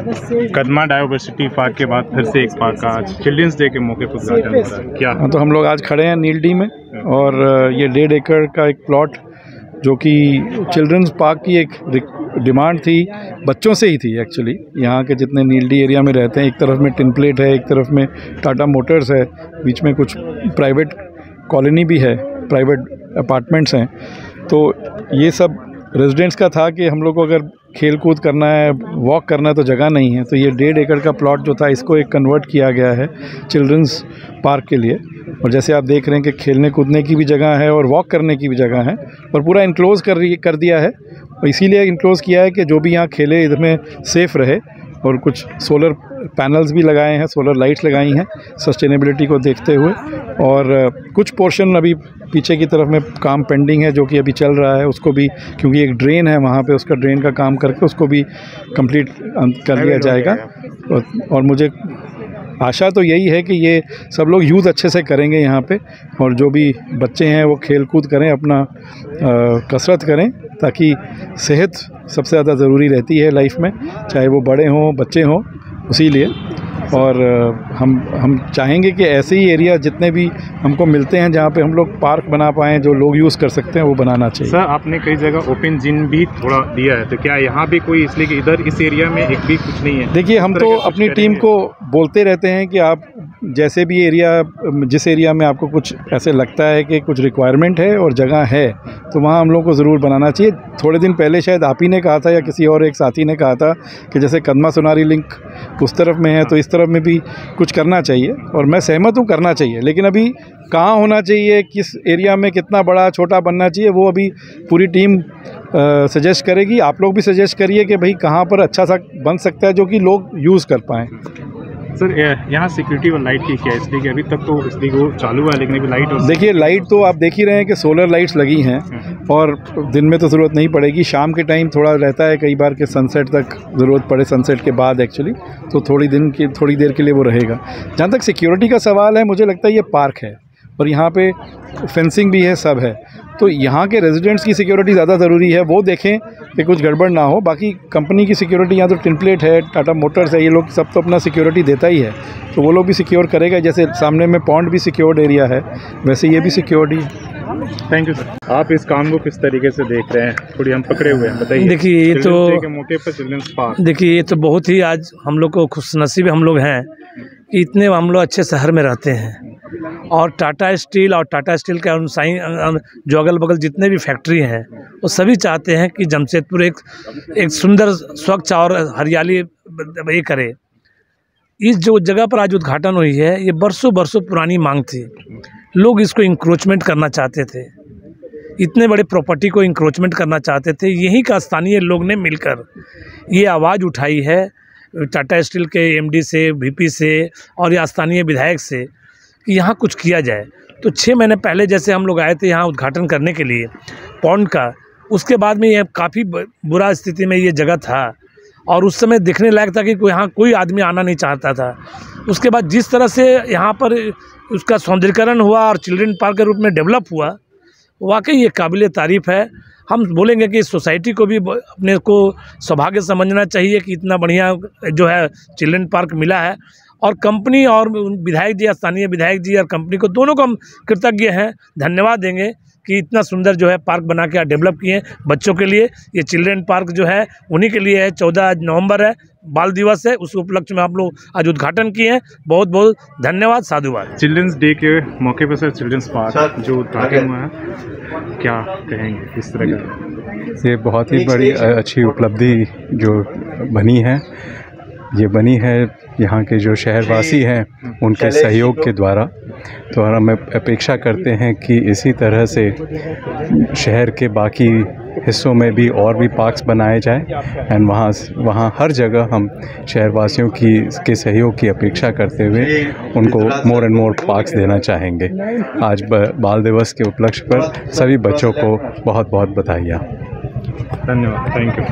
Kadma diversity park के बाद फिर से एक पार्क का आज चिल्ड्रंस डे के मौके पर उद्घाटन हो रहा है। क्या हाँ, तो हम लोग आज खड़े हैं नीलडी में और ये डेढ़ एकड़ का एक प्लॉट जो कि चिल्ड्रंस पार्क की एक डिमांड थी बच्चों से ही थी एक्चुअली यहाँ के जितने नीलडी एरिया में रहते हैं एक तरफ़ में टिन प्लेट है एक तरफ़ में टाटा मोटर्स है बीच में कुछ प्राइवेट कॉलोनी भी है प्राइवेट अपार्टमेंट्स हैं। तो ये सब रेजिडेंट्स का था कि हम लोग को अगर खेल कूद करना है वॉक करना है तो जगह नहीं है। तो ये डेढ़ एकड़ का प्लॉट जो था, इसको एक कन्वर्ट किया गया है चिल्ड्रंस पार्क के लिए। और जैसे आप देख रहे हैं कि खेलने कूदने की भी जगह है और वॉक करने की भी जगह है, और पूरा इनक्लोज कर कर दिया है। और इसीलिए इनक्लोज किया है कि जो भी यहाँ खेले इधर में सेफ़ रहे। और कुछ सोलर पैनल्स भी लगाए हैं सोलर लाइट्स लगाई हैं सस्टेनेबिलिटी को देखते हुए। और कुछ पोर्शन अभी पीछे की तरफ़ में काम पेंडिंग है जो कि अभी चल रहा है उसको भी क्योंकि एक ड्रेन है वहाँ पे उसका ड्रेन का काम करके उसको भी कंप्लीट कर लिया जाएगा। और, और मुझे आशा तो यही है कि ये सब लोग यूज़ अच्छे से करेंगे यहाँ पे और जो भी बच्चे हैं वो खेल कूद करें अपना कसरत करें। ताकि सेहत सबसे ज़्यादा ज़रूरी रहती है लाइफ में चाहे वो बड़े हों बच्चे हों उसी लिए। और हम हम चाहेंगे कि ऐसे ही एरिया जितने भी हमको मिलते हैं जहाँ पे हम लोग पार्क बना पाएँ जो लोग यूज़ कर सकते हैं वो बनाना चाहिए। सर आपने कई जगह ओपन जिम भी थोड़ा दिया है तो क्या यहाँ भी कोई इसलिए कि इधर इस एरिया में एक भी कुछ नहीं है? देखिए हम तो अपनी टीम को बोलते रहते हैं कि आप जैसे भी एरिया, जिस एरिया में आपको कुछ ऐसे लगता है कि कुछ रिक्वायरमेंट है और जगह है तो वहाँ हम लोग को ज़रूर बनाना चाहिए। थोड़े दिन पहले शायद आप ही ने कहा था या किसी और एक साथी ने कहा था कि जैसे कदमा सोनारी लिंक उस तरफ़ में है तो इस तरफ़ में भी कुछ करना चाहिए और मैं सहमत हूँ करना चाहिए, लेकिन अभी कहाँ होना चाहिए, किस एरिया में कितना बड़ा, छोटा बनना चाहिए, वो अभी पूरी टीम सजेस्ट करेगी। आप लोग भी सजेस्ट करिए कि भाई कहाँ पर अच्छा सा बन सकता है जो कि लोग यूज़ कर पाएँ। सर यहाँ सिक्योरिटी और लाइट की क्या है इसलिए अभी तक तो इसलिए वो चालू है लेकिन अभी लाइट देखिए लाइट तो आप देख ही रहे हैं कि सोलर लाइट्स लगी हैं और दिन में तो ज़रूरत नहीं पड़ेगी। शाम के टाइम थोड़ा रहता है कई बार के सनसेट तक ज़रूरत पड़े सनसेट के बाद एक्चुअली तो थोड़ी दिन की थोड़ी देर के लिए वो रहेगा। जहाँ तक सिक्योरिटी का सवाल है मुझे लगता है ये पार्क है और यहाँ पे फेंसिंग भी है सब है। तो यहाँ के रेजिडेंट्स की सिक्योरिटी ज़्यादा ज़रूरी है। वो देखें कि कुछ गड़बड़ ना हो। बाकी कंपनी की सिक्योरिटी यहाँ तो टिनप्लेट है टाटा मोटर्स है ये लोग सब तो अपना सिक्योरिटी देता ही है। तो वो लोग भी सिक्योर करेगा। जैसे सामने में पॉन्ड भी सिक्योर्ड एरिया है वैसे ये भी सिक्योरिटी है। थैंक यू सर आप इस काम को किस तरीके से देख रहे हैं? थोड़ी हम पकड़े हुए हैं बताइए। देखिए, ये तो- के मौके पर चिल्ड्रंस पार्क देखिए ये तो बहुत ही आज हम लोग को खुशनसीब हम लोग हैं कि इतने हम लोग अच्छे शहर में रहते हैं। और टाटा स्टील और टाटा स्टील के अनुसाई जो अगल बगल जितने भी फैक्ट्री हैं, वो सभी चाहते हैं कि जमशेदपुर एक एक सुंदर, स्वच्छ और हरियाली ये करे। इस जो जगह पर आज उद्घाटन हुई है, ये बरसों बरसों पुरानी मांग थी। लोग इसको इंक्रोचमेंट करना चाहते थे। इतने बड़े प्रॉपर्टी को इंक्रोचमेंट करना चाहते थे। यहीं का स्थानीय लोग ने मिलकर ये आवाज़ उठाई है, टाटा स्टील के एमडी से वीपी से और या स्थानीय विधायक से। कि यहाँ कुछ किया जाए। तो छः महीने पहले जैसे हम लोग आए थे यहाँ उद्घाटन करने के लिए पौंड का, उसके बाद में यह काफ़ी बुरा स्थिति में ये जगह था। और उस समय देखने लायक था कि यहाँ कोई आदमी आना नहीं चाहता था। उसके बाद जिस तरह से यहाँ पर उसका सौंदर्यकरण हुआ और चिल्ड्रेन पार्क के रूप में डेवलप हुआ, वाकई ये काबिल तारीफ़ है। हम बोलेंगे कि सोसाइटी को भी अपने को सौभाग्य समझना चाहिए कि इतना बढ़िया जो है चिल्ड्रेन पार्क मिला है। और कंपनी और विधायक जी स्थानीय विधायक जी और कंपनी को दोनों को हम कृतज्ञ हैं। धन्यवाद देंगे कि इतना सुंदर जो है पार्क बना के डेवलप किए हैं बच्चों के लिए। ये चिल्ड्रेन पार्क जो है उन्हीं के लिए है। चौदह नवंबर है बाल दिवस है। उस उपलक्ष्य में आप लोग आज उद्घाटन किए हैं। बहुत बहुत धन्यवाद साधुवाद। चिल्ड्रंस डे के मौके पर सर चिल्ड्रंस पार्क जो उद्घाटन हुआ है क्या कहेंगे इस तरह का? ये बहुत ही बड़ी अच्छी उपलब्धि जो बनी है। ये बनी है यहाँ के जो शहरवासी हैं उनके सहयोग के द्वारा। तो हम अपेक्षा करते हैं कि इसी तरह से शहर के बाकी हिस्सों में भी और भी पार्क्स बनाए जाएँ एंड वहाँ वहाँ हर जगह हम शहरवासियों की के सहयोग की अपेक्षा करते हुए उनको मोर एंड मोर पार्क्स देना चाहेंगे। आज बाल दिवस के उपलक्ष्य पर सभी बच्चों को बहुत बहुत बधाइयाँ। धन्यवाद। Thank you